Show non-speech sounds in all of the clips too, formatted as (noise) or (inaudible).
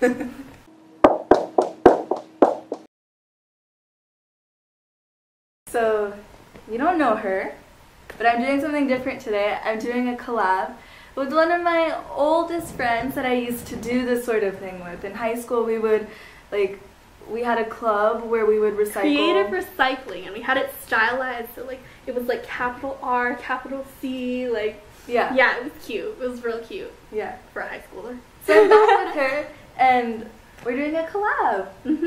(laughs) so, you don't know her, but I'm doing something different today. I'm doing a collab with one of my oldest friends that I used to do this sort of thing with. In high school, we would, like, we had a club where we would recycle. Creative recycling, and we had it stylized, so, like, it was, like, capital R, capital C, like, yeah. Yeah, it was cute. It was real cute. Yeah. For a high schooler. So I'm back with (laughs) her, and we're doing a collab. Mm-hmm.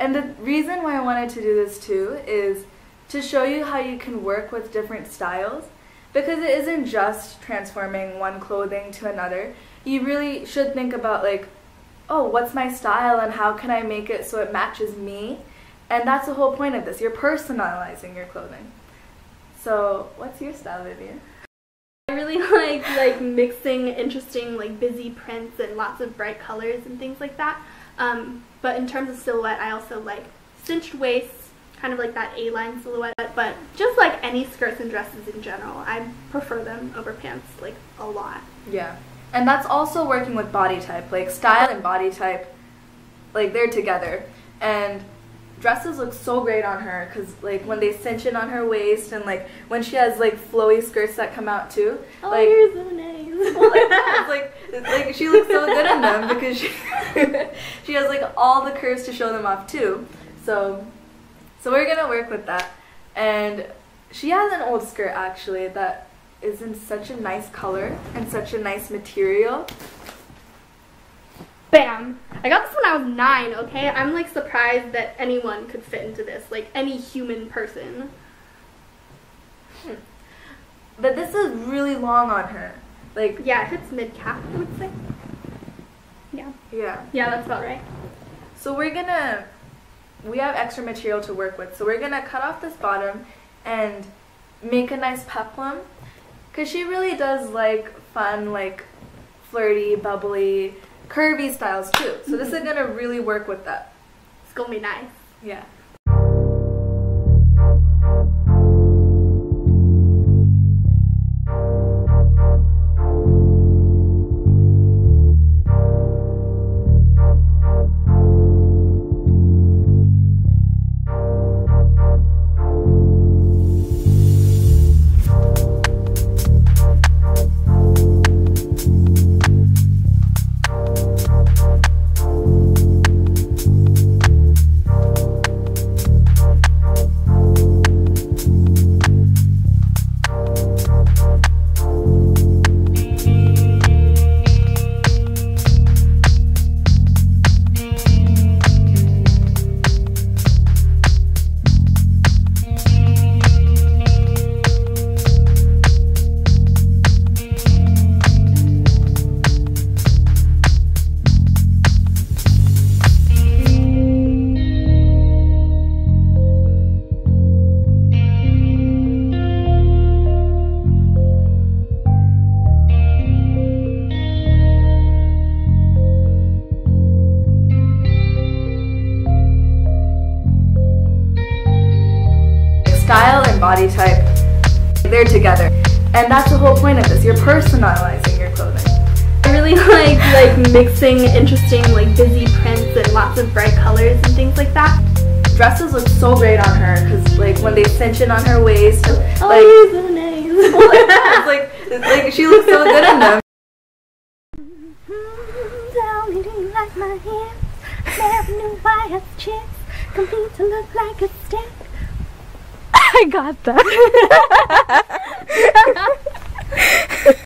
And the reason why I wanted to do this too is to show you how you can work with different styles because it isn't just transforming one clothing to another. You really should think about like, oh, what's my style and how can I make it so it matches me? And that's the whole point of this. You're personalizing your clothing. So, what's your style, Vivian? I really (laughs) like like mixing interesting like busy prints and lots of bright colors and things like that. Um, but in terms of silhouette, I also like cinched waists, kind of like that A-line silhouette. But just like any skirts and dresses in general, I prefer them over pants like a lot. Yeah. And that's also working with body type. Like style and body type, like they're together. And dresses look so great on her because like when they cinch in on her waist and like when she has like flowy skirts that come out too. Oh, like, you're so nice. Like it's like she looks so good in them because she (laughs) she has like all the curves to show them off too. So so we're gonna work with that. And she has an old skirt actually that is in such a nice color and such a nice material. Bam! I got this when I was nine, okay? I'm like surprised that anyone could fit into this, like any human person. Hmm. But this is really long on her. Like Yeah, it hits mid calf, I would say. Yeah. yeah. Yeah, that's about right. So we're gonna we have extra material to work with. So we're gonna cut off this bottom and make a nice peplum. Cause she really does like fun, like flirty, bubbly, curvy styles too. So this is mm-hmm. gonna really work with that. It's gonna be nice. Yeah. Body type, they're together. And that's the whole point of this. You're personalizing your clothing. I really (laughs) like like mixing interesting like busy prints and lots of bright colors and things like that. Dresses look so great on her because like when they cinch in on her waist, Oh, like oh, you're (laughs) so nice. it's like it's like she looks so good in them. Tell me, do like my hips? Never knew why us chicks compete to look like a stick. (laughs) I got that. (laughs)